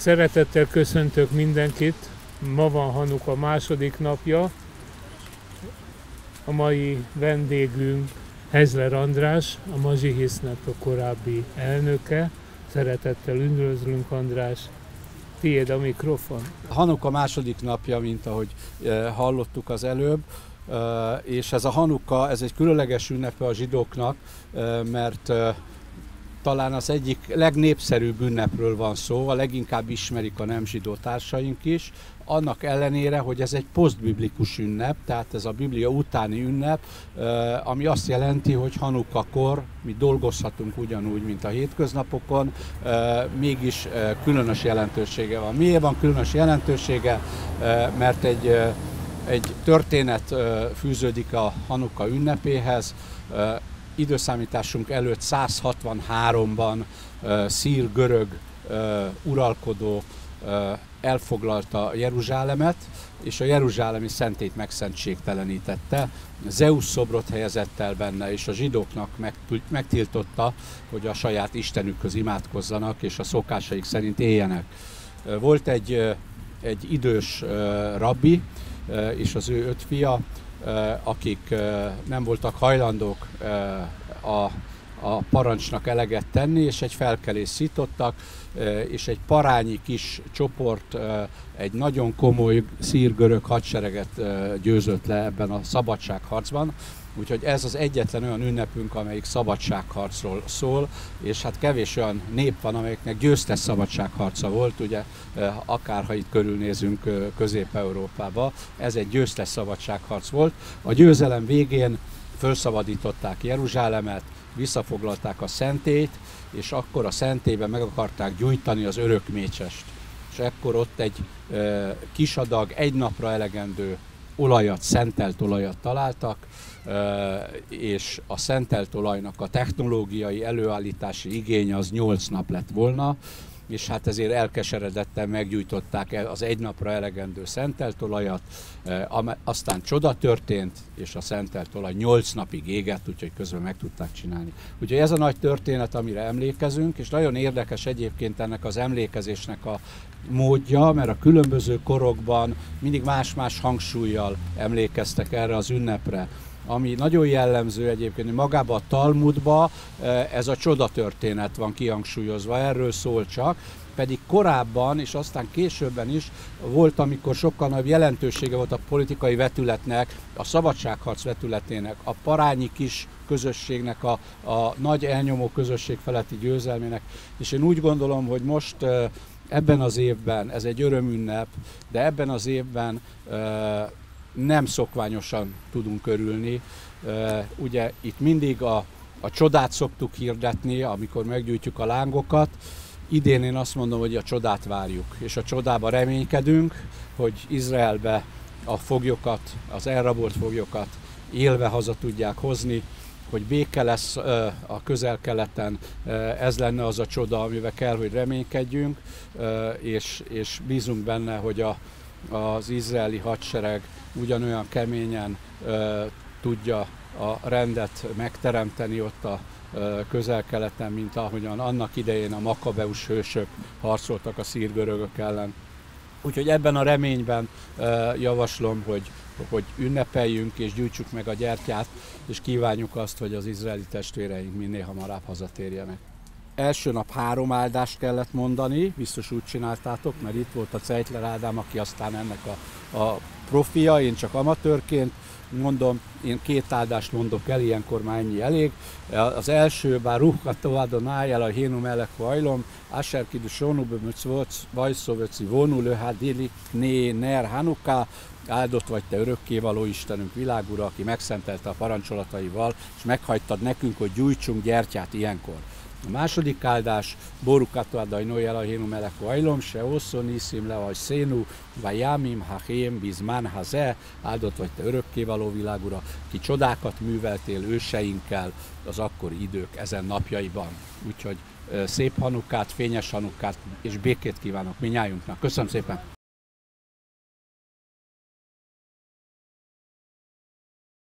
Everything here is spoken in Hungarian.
Szeretettel köszöntök mindenkit. Ma van Hanuka második napja. A mai vendégünk Hezler András, a Mazsihisznek a korábbi elnöke. Szeretettel üdvözlünk András. Tiéd a mikrofon. Hanuka második napja, mint ahogy eh, hallottuk az előbb, eh, és ez a Hanuka, ez egy különleges ünnepe a zsidóknak, eh, mert talán az egyik legnépszerűbb ünnepről van szó, a leginkább ismerik a nem zsidó társaink is, annak ellenére, hogy ez egy posztbiblikus ünnep, tehát ez a Biblia utáni ünnep, ami azt jelenti, hogy Hanukakor mi dolgozhatunk ugyanúgy, mint a hétköznapokon, mégis különös jelentősége van. Miért van különös jelentősége? Mert egy, egy történet fűződik a Hanuka ünnepéhez, időszámításunk előtt 163-ban szír-görög uralkodó elfoglalta Jeruzsálemet, és a jeruzsálemi szentét megszentségtelenítette. Zeus szobrot helyezett el benne, és a zsidóknak megtiltotta, hogy a saját istenükhöz imádkozzanak, és a szokásaik szerint éljenek. Volt egy, egy idős rabbi, és az ő öt fia, akik nem voltak hajlandók a, a parancsnak eleget tenni, és egy felkelést szítottak, és egy parányi kis csoport egy nagyon komoly szír-görög hadsereget győzött le ebben a szabadságharcban. Úgyhogy ez az egyetlen olyan ünnepünk, amelyik szabadságharcról szól, és hát kevés olyan nép van, amelyiknek győztes szabadságharca volt, ugye akárha itt körülnézünk Közép-Európába, ez egy győztes szabadságharc volt. A győzelem végén felszabadították Jeruzsálemet, visszafoglalták a szentét, és akkor a szentébe meg akarták gyújtani az örökmécsest. És ekkor ott egy e, kis adag, egy napra elegendő olajat, szentelt olajat találtak, és a szentelt olajnak a technológiai előállítási igénye az 8 nap lett volna, és hát ezért elkeseredetten meggyújtották az egy napra elegendő szentelt olajat, aztán csoda történt, és a szentelt olaj 8 napig égett, úgyhogy közben meg tudták csinálni. Úgyhogy ez a nagy történet, amire emlékezünk, és nagyon érdekes egyébként ennek az emlékezésnek a módja, mert a különböző korokban mindig más-más hangsúlyjal emlékeztek erre az ünnepre ami nagyon jellemző egyébként, hogy magában a Talmudba eh, ez a csodatörténet van kihangsúlyozva, erről szól csak, pedig korábban és aztán későbben is volt, amikor sokkal nagyobb jelentősége volt a politikai vetületnek, a szabadságharc vetületének, a parányi kis közösségnek, a, a nagy elnyomó közösség feletti győzelmének, és én úgy gondolom, hogy most eh, ebben az évben, ez egy örömünnep, de ebben az évben eh, nem szokványosan tudunk örülni. Ugye itt mindig a, a csodát szoktuk hirdetni, amikor meggyújtjuk a lángokat. Idén én azt mondom, hogy a csodát várjuk, és a csodába reménykedünk, hogy Izraelbe a foglyokat, az elrabolt foglyokat élve haza tudják hozni, hogy béke lesz a közel-keleten, ez lenne az a csoda, amivel kell, hogy reménykedjünk, és, és bízunk benne, hogy a, az izraeli hadsereg ugyanolyan keményen ö, tudja a rendet megteremteni ott a közel-keleten, mint ahogyan annak idején a makabeus hősök harcoltak a szírgörögök ellen. Úgyhogy ebben a reményben javaslom, hogy, hogy ünnepeljünk és gyújtsuk meg a gyertyát, és kívánjuk azt, hogy az izraeli testvéreink minél hamarabb hazatérjenek első nap három áldást kellett mondani, biztos úgy csináltátok, mert itt volt a Ceitler Ádám, aki aztán ennek a, a profia, én csak amatőrként mondom, én két áldást mondok el, ilyenkor már ennyi elég. Az első, bár tovább nájel a hénum elek hajlom, Asher kidu sonu bömöc vajszovöci vonul, hát né ner hanuká, áldott vagy te örökkévaló Istenünk, világura, aki megszentelte a parancsolataival, és meghagytad nekünk, hogy gyújtsunk gyertyát ilyenkor. A második áldás, Borukato adaj noel a hénu meleko ajlom, se osszon iszim le a szénu, vagy jámim hachém bizmán haze, áldott vagy te örökkévaló világura, ki csodákat műveltél őseinkkel az akkori idők ezen napjaiban. Úgyhogy szép hanukát, fényes hanukát és békét kívánok minnyájunknak. Köszönöm szépen!